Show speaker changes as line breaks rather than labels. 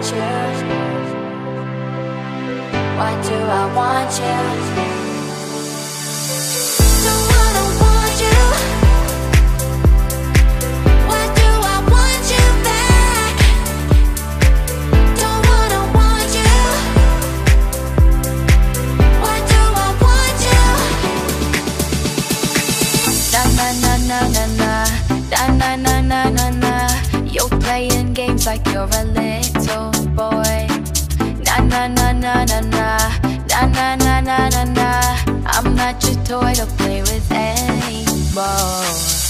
want you? Why do I want you?
like you're a little boy. Na na na na na na na na na na na. I'm not your toy to play with anymore.